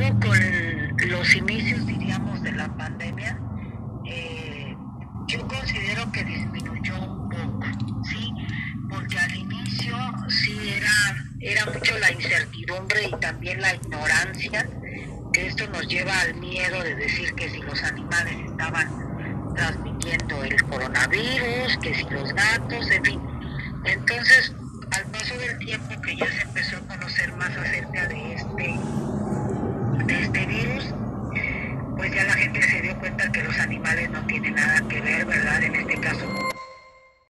con los inicios, diríamos, de la pandemia, eh, yo considero que disminuyó un poco, ¿sí? Porque al inicio sí era, era mucho la incertidumbre y también la ignorancia, que esto nos lleva al miedo de decir que si los animales estaban transmitiendo el coronavirus, que si los gatos, en fin. Entonces, al paso del tiempo que ya se empezó a conocer más acerca animales no tiene nada que ver.